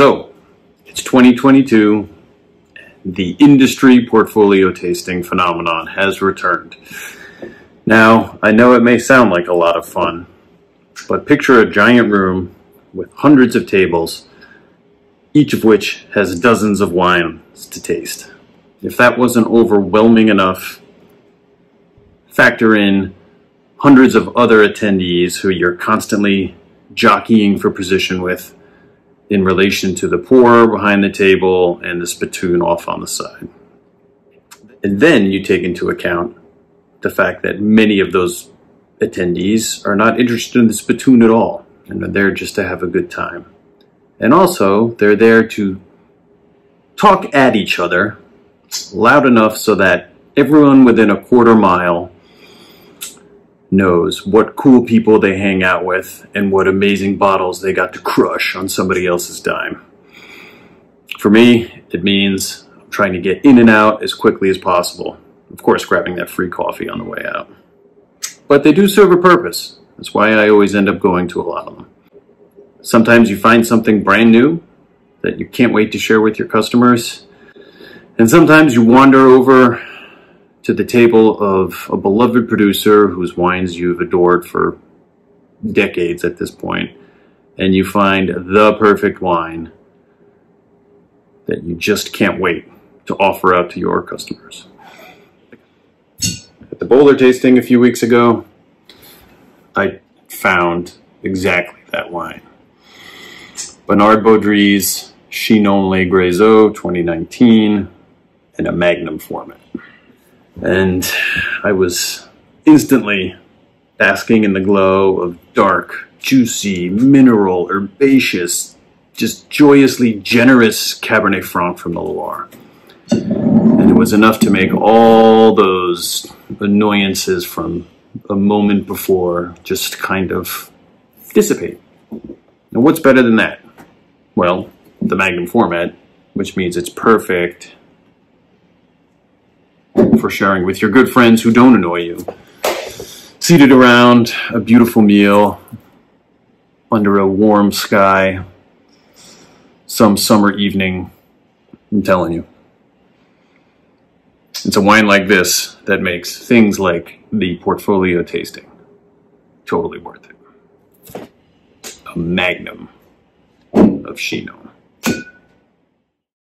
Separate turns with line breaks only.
So, it's 2022. The industry portfolio tasting phenomenon has returned. Now, I know it may sound like a lot of fun, but picture a giant room with hundreds of tables, each of which has dozens of wines to taste. If that wasn't overwhelming enough, factor in hundreds of other attendees who you're constantly jockeying for position with in relation to the pour behind the table and the spittoon off on the side. And then you take into account the fact that many of those attendees are not interested in the spittoon at all and are there just to have a good time. And also, they're there to talk at each other loud enough so that everyone within a quarter mile knows what cool people they hang out with and what amazing bottles they got to crush on somebody else's dime. For me, it means I'm trying to get in and out as quickly as possible. Of course, grabbing that free coffee on the way out. But they do serve a purpose. That's why I always end up going to a lot of them. Sometimes you find something brand new that you can't wait to share with your customers. And sometimes you wander over to the table of a beloved producer whose wines you've adored for decades at this point, and you find the perfect wine that you just can't wait to offer out to your customers. At the Boulder tasting a few weeks ago, I found exactly that wine. Bernard Baudry's Chinon Les Gréseaux 2019 in a magnum format. And I was instantly basking in the glow of dark, juicy, mineral, herbaceous, just joyously generous Cabernet Franc from the Loire. And it was enough to make all those annoyances from a moment before just kind of dissipate. And what's better than that? Well, the Magnum format, which means it's perfect for sharing with your good friends who don't annoy you. Seated around a beautiful meal under a warm sky, some summer evening, I'm telling you. It's a wine like this that makes things like the portfolio tasting totally worth it. A magnum of Chinon.